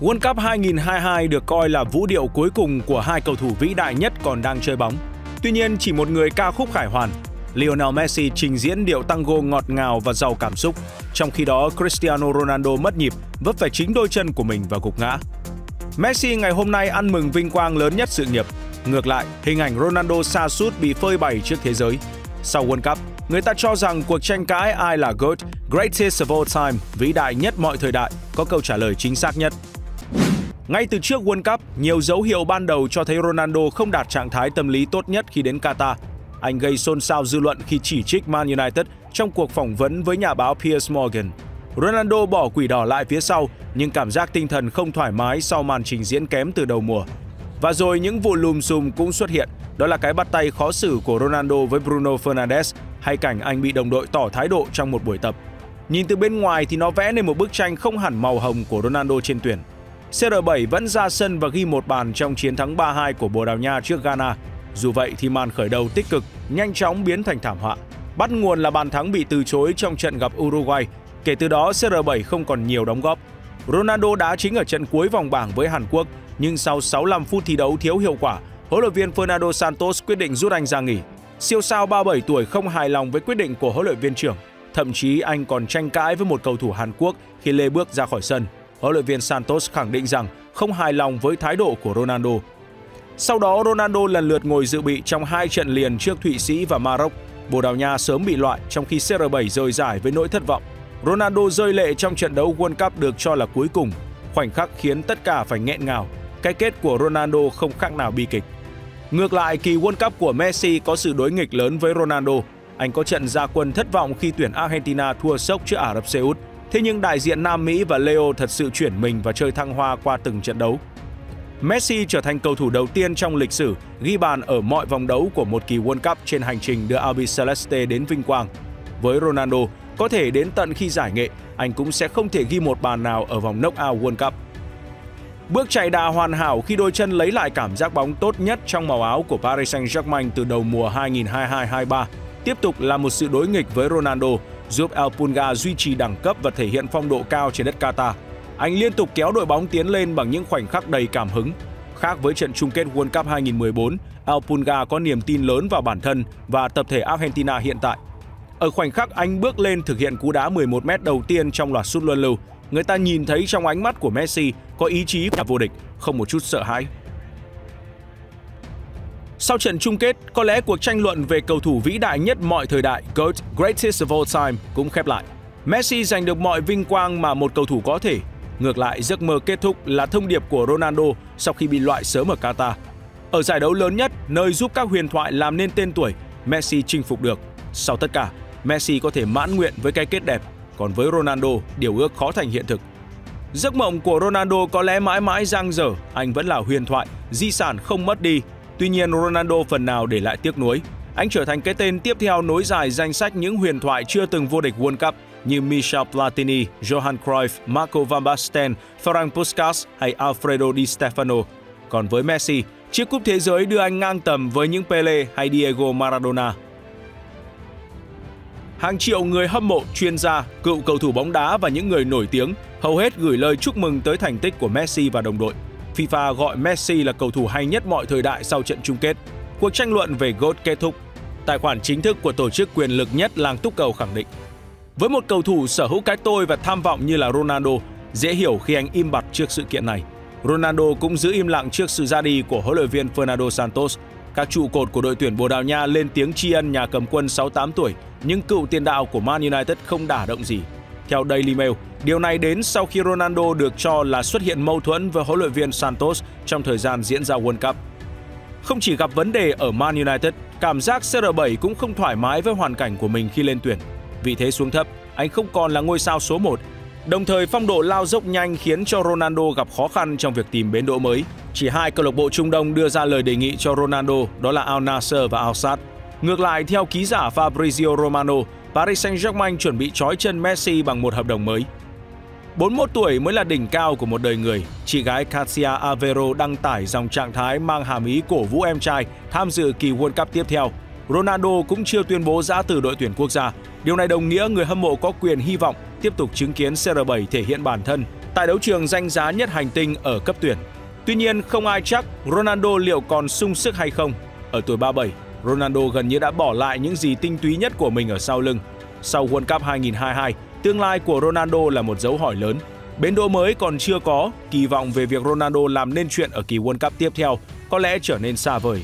World Cup 2022 được coi là vũ điệu cuối cùng của hai cầu thủ vĩ đại nhất còn đang chơi bóng. Tuy nhiên, chỉ một người ca khúc khải hoàn, Lionel Messi trình diễn điệu tango ngọt ngào và giàu cảm xúc, trong khi đó Cristiano Ronaldo mất nhịp, vấp phải chính đôi chân của mình và gục ngã. Messi ngày hôm nay ăn mừng vinh quang lớn nhất sự nghiệp. Ngược lại, hình ảnh Ronaldo xa sút bị phơi bày trước thế giới. Sau World Cup, người ta cho rằng cuộc tranh cãi ai là GOAT, Greatest of all time, vĩ đại nhất mọi thời đại, có câu trả lời chính xác nhất. Ngay từ trước World Cup, nhiều dấu hiệu ban đầu cho thấy Ronaldo không đạt trạng thái tâm lý tốt nhất khi đến Qatar. Anh gây xôn xao dư luận khi chỉ trích Man United trong cuộc phỏng vấn với nhà báo Piers Morgan. Ronaldo bỏ quỷ đỏ lại phía sau, nhưng cảm giác tinh thần không thoải mái sau màn trình diễn kém từ đầu mùa. Và rồi những vụ lùm xùm cũng xuất hiện, đó là cái bắt tay khó xử của Ronaldo với Bruno Fernandes hay cảnh anh bị đồng đội tỏ thái độ trong một buổi tập. Nhìn từ bên ngoài thì nó vẽ nên một bức tranh không hẳn màu hồng của Ronaldo trên tuyển. CR7 vẫn ra sân và ghi một bàn trong chiến thắng 3-2 của Bồ Đào Nha trước Ghana. Dù vậy thì màn khởi đầu tích cực nhanh chóng biến thành thảm họa. Bắt nguồn là bàn thắng bị từ chối trong trận gặp Uruguay. Kể từ đó CR7 không còn nhiều đóng góp. Ronaldo đá chính ở trận cuối vòng bảng với Hàn Quốc, nhưng sau 65 phút thi đấu thiếu hiệu quả, huấn luyện viên Fernando Santos quyết định rút anh ra nghỉ. Siêu sao 37 tuổi không hài lòng với quyết định của huấn luyện viên trưởng. Thậm chí anh còn tranh cãi với một cầu thủ Hàn Quốc khi lê bước ra khỏi sân huấn luyện viên Santos khẳng định rằng không hài lòng với thái độ của Ronaldo. Sau đó, Ronaldo lần lượt ngồi dự bị trong hai trận liền trước Thụy Sĩ và Maroc. Bồ Đào Nha sớm bị loại trong khi CR7 rời giải với nỗi thất vọng. Ronaldo rơi lệ trong trận đấu World Cup được cho là cuối cùng, khoảnh khắc khiến tất cả phải nghẹn ngào. Cái kết của Ronaldo không khác nào bi kịch. Ngược lại, kỳ World Cup của Messi có sự đối nghịch lớn với Ronaldo. Anh có trận ra quân thất vọng khi tuyển Argentina thua sốc trước Ả Rập Xê Út. Thế nhưng đại diện Nam Mỹ và Leo thật sự chuyển mình và chơi thăng hoa qua từng trận đấu. Messi trở thành cầu thủ đầu tiên trong lịch sử ghi bàn ở mọi vòng đấu của một kỳ World Cup trên hành trình đưa Albi Celeste đến vinh quang. Với Ronaldo, có thể đến tận khi giải nghệ, anh cũng sẽ không thể ghi một bàn nào ở vòng knock-out World Cup. Bước chạy đà hoàn hảo khi đôi chân lấy lại cảm giác bóng tốt nhất trong màu áo của Paris Saint-Germain từ đầu mùa 2022-23 tiếp tục là một sự đối nghịch với Ronaldo giúp El Pulga duy trì đẳng cấp và thể hiện phong độ cao trên đất Qatar. Anh liên tục kéo đội bóng tiến lên bằng những khoảnh khắc đầy cảm hứng. Khác với trận chung kết World Cup 2014, El Pulga có niềm tin lớn vào bản thân và tập thể Argentina hiện tại. Ở khoảnh khắc anh bước lên thực hiện cú đá 11m đầu tiên trong loạt sút luân lưu, người ta nhìn thấy trong ánh mắt của Messi có ý chí của vô địch, không một chút sợ hãi. Sau trận chung kết, có lẽ cuộc tranh luận về cầu thủ vĩ đại nhất mọi thời đại, GOAT, Greatest of all time, cũng khép lại. Messi giành được mọi vinh quang mà một cầu thủ có thể. Ngược lại, giấc mơ kết thúc là thông điệp của Ronaldo sau khi bị loại sớm ở Qatar. Ở giải đấu lớn nhất, nơi giúp các huyền thoại làm nên tên tuổi, Messi chinh phục được. Sau tất cả, Messi có thể mãn nguyện với cái kết đẹp, còn với Ronaldo, điều ước khó thành hiện thực. Giấc mộng của Ronaldo có lẽ mãi mãi giang dở, anh vẫn là huyền thoại, di sản không mất đi Tuy nhiên, Ronaldo phần nào để lại tiếc nuối. Anh trở thành cái tên tiếp theo nối dài danh sách những huyền thoại chưa từng vô địch World Cup như Michel Platini, Johan Cruyff, Marco van Basten, Frank Puskas hay Alfredo Di Stefano. Còn với Messi, chiếc cúp thế giới đưa anh ngang tầm với những Pele hay Diego Maradona. Hàng triệu người hâm mộ, chuyên gia, cựu cầu thủ bóng đá và những người nổi tiếng hầu hết gửi lời chúc mừng tới thành tích của Messi và đồng đội. FIFA gọi Messi là cầu thủ hay nhất mọi thời đại sau trận chung kết. Cuộc tranh luận về GOAT kết thúc. Tài khoản chính thức của tổ chức quyền lực nhất làng túc cầu khẳng định với một cầu thủ sở hữu cái tôi và tham vọng như là Ronaldo, dễ hiểu khi anh im bặt trước sự kiện này. Ronaldo cũng giữ im lặng trước sự ra đi của huấn luyện viên Fernando Santos. Các trụ cột của đội tuyển Bồ Đào Nha lên tiếng tri ân nhà cầm quân 68 tuổi, nhưng cựu tiền đạo của Man United không đả động gì. Theo Daily Mail, điều này đến sau khi Ronaldo được cho là xuất hiện mâu thuẫn với huấn luyện viên Santos trong thời gian diễn ra World Cup. Không chỉ gặp vấn đề ở Man United, cảm giác CR7 cũng không thoải mái với hoàn cảnh của mình khi lên tuyển. Vị thế xuống thấp, anh không còn là ngôi sao số 1. Đồng thời phong độ lao dốc nhanh khiến cho Ronaldo gặp khó khăn trong việc tìm bến đỗ mới. Chỉ hai câu lạc bộ Trung Đông đưa ra lời đề nghị cho Ronaldo, đó là Al Nassr và Al Sadd. Ngược lại, theo ký giả Fabrizio Romano, Paris Saint-Germain chuẩn bị trói chân Messi bằng một hợp đồng mới. 41 tuổi mới là đỉnh cao của một đời người, chị gái Katia Avero đăng tải dòng trạng thái mang hàm ý cổ vũ em trai tham dự kỳ World Cup tiếp theo. Ronaldo cũng chưa tuyên bố giã từ đội tuyển quốc gia. Điều này đồng nghĩa người hâm mộ có quyền hy vọng tiếp tục chứng kiến CR7 thể hiện bản thân tại đấu trường danh giá nhất hành tinh ở cấp tuyển. Tuy nhiên, không ai chắc Ronaldo liệu còn sung sức hay không. Ở tuổi 37, Ronaldo gần như đã bỏ lại những gì tinh túy nhất của mình ở sau lưng. Sau World Cup 2022, tương lai của Ronaldo là một dấu hỏi lớn. Bến đỗ mới còn chưa có, kỳ vọng về việc Ronaldo làm nên chuyện ở kỳ World Cup tiếp theo có lẽ trở nên xa vời.